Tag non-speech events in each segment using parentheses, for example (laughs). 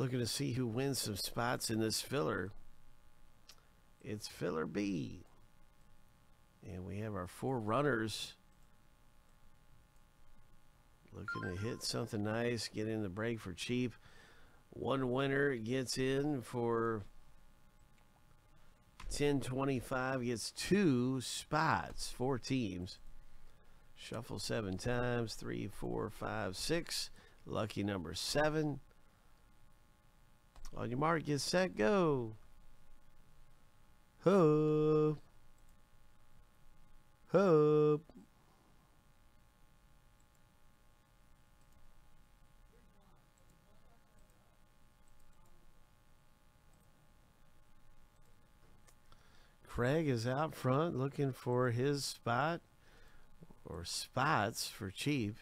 looking to see who wins some spots in this filler. It's filler B. And we have our four runners looking to hit something nice, get in the break for cheap. One winner gets in for 1025, gets two spots, four teams. Shuffle seven times, three, four, five, six. Lucky number seven. On your mark, get set, go. Hope. Hope. Craig is out front looking for his spot or spots for cheap.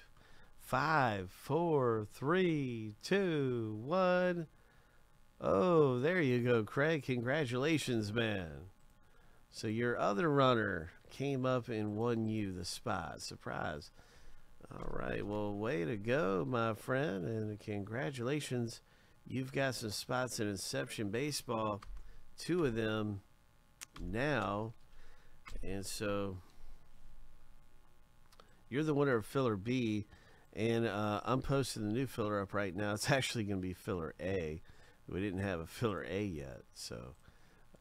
Five, four, three, two, one. Oh, there you go, Craig. Congratulations, man. So your other runner came up and won you the spot. Surprise. All right. Well, way to go, my friend. And congratulations. You've got some spots in Inception Baseball. Two of them now. And so you're the winner of filler B. And uh, I'm posting the new filler up right now. It's (laughs) actually going to be filler A. We didn't have a filler A yet. So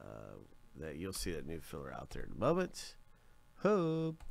uh, that you'll see that new filler out there in a moment. Hope.